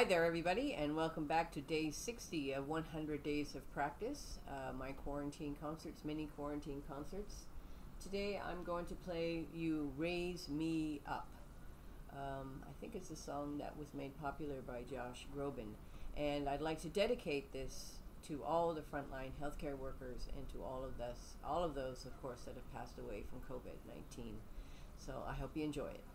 Hi there, everybody, and welcome back to day 60 of 100 Days of Practice, uh, my quarantine concerts, mini quarantine concerts. Today I'm going to play you Raise Me Up. Um, I think it's a song that was made popular by Josh Groban, and I'd like to dedicate this to all the frontline healthcare workers and to all of us, all of those, of course, that have passed away from COVID-19. So I hope you enjoy it.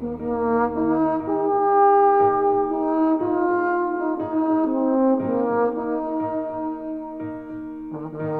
Thank you.